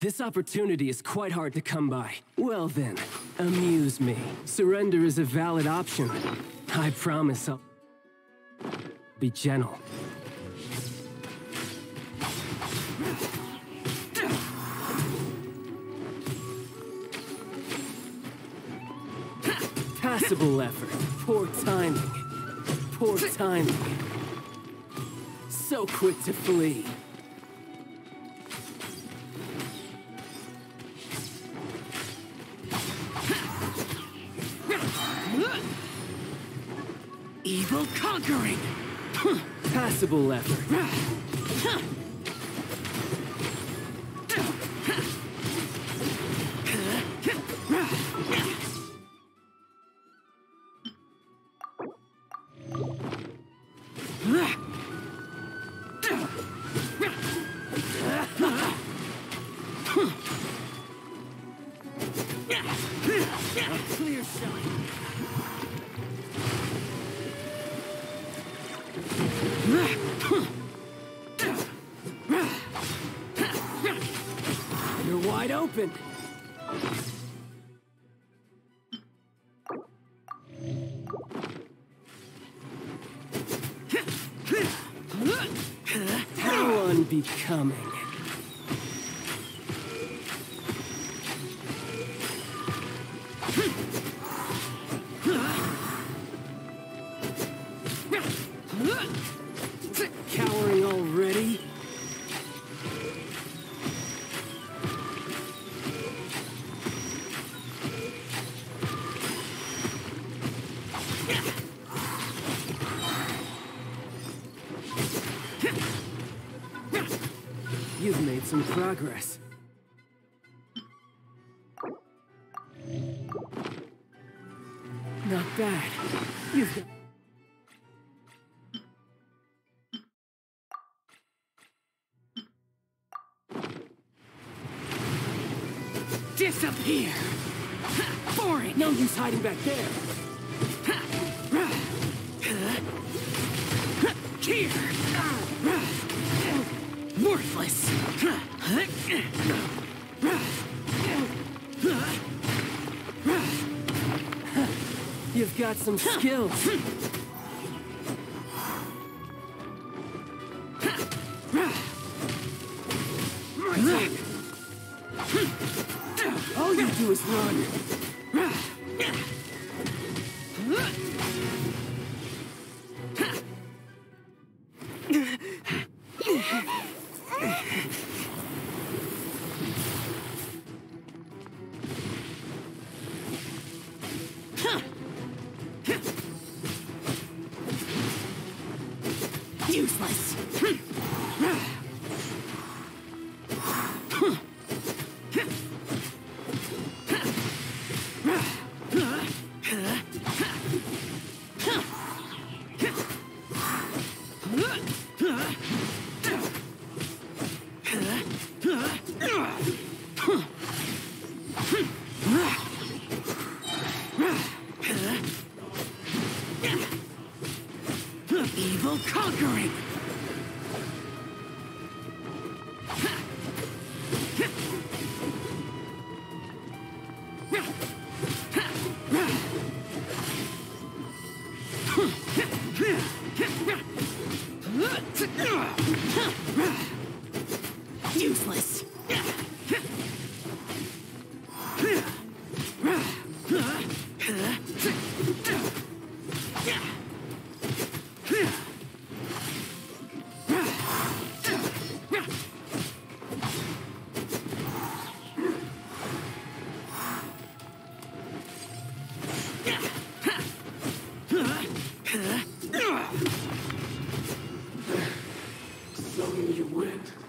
This opportunity is quite hard to come by. Well then, amuse me. Surrender is a valid option. I promise I'll be gentle. Passable effort. Poor timing. Poor timing. So quick to flee. Evil conquering! Passable effort. Clear shot. You're wide open. How unbecoming. Cowering already? You've made some progress. Not bad. You've got... Disappear! Boring! No use hiding back there. Here! Worthless! You've got some skills. All you do is run. Useless! Evil conquering! Useless! you went.